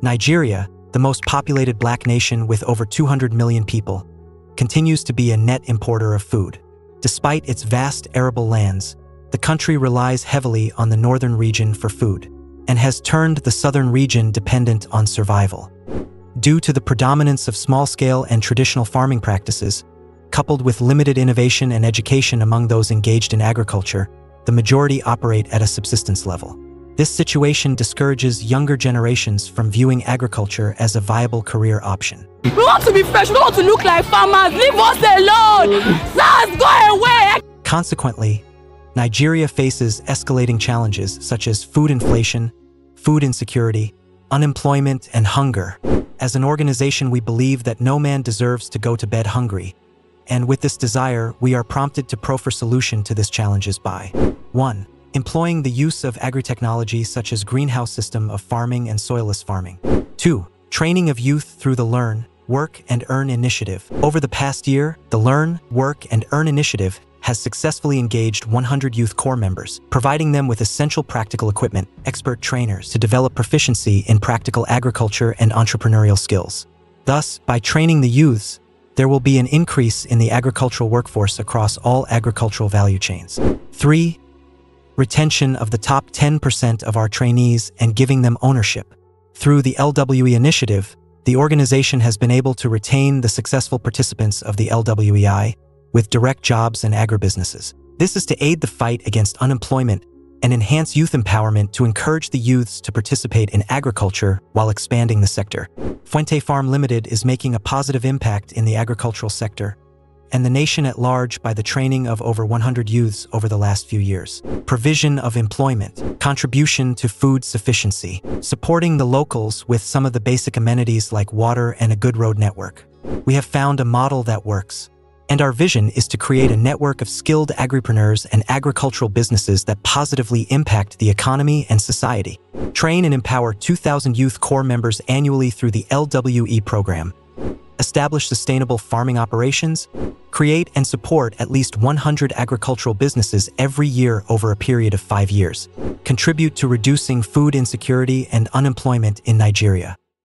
Nigeria, the most populated black nation with over 200 million people, continues to be a net importer of food. Despite its vast arable lands, the country relies heavily on the northern region for food and has turned the southern region dependent on survival. Due to the predominance of small-scale and traditional farming practices, coupled with limited innovation and education among those engaged in agriculture, the majority operate at a subsistence level. This situation discourages younger generations from viewing agriculture as a viable career option. We want to be fresh, we want to look like farmers. Leave us alone! SARS, go away! Consequently, Nigeria faces escalating challenges such as food inflation, food insecurity, unemployment, and hunger. As an organization, we believe that no man deserves to go to bed hungry, and with this desire, we are prompted to proffer solution to this challenges by 1 employing the use of agri-technology such as greenhouse system of farming and soilless farming. 2. Training of youth through the Learn, Work and Earn initiative. Over the past year, the Learn, Work and Earn initiative has successfully engaged 100 youth corps members, providing them with essential practical equipment, expert trainers to develop proficiency in practical agriculture and entrepreneurial skills. Thus, by training the youths, there will be an increase in the agricultural workforce across all agricultural value chains. 3 retention of the top 10% of our trainees and giving them ownership. Through the LWE initiative, the organization has been able to retain the successful participants of the LWEI with direct jobs and agribusinesses. This is to aid the fight against unemployment and enhance youth empowerment to encourage the youths to participate in agriculture while expanding the sector. Fuente Farm Limited is making a positive impact in the agricultural sector and the nation at large by the training of over 100 youths over the last few years. Provision of employment, contribution to food sufficiency, supporting the locals with some of the basic amenities like water and a good road network. We have found a model that works, and our vision is to create a network of skilled agripreneurs and agricultural businesses that positively impact the economy and society. Train and empower 2,000 youth corps members annually through the LWE program, establish sustainable farming operations, create and support at least 100 agricultural businesses every year over a period of five years, contribute to reducing food insecurity and unemployment in Nigeria.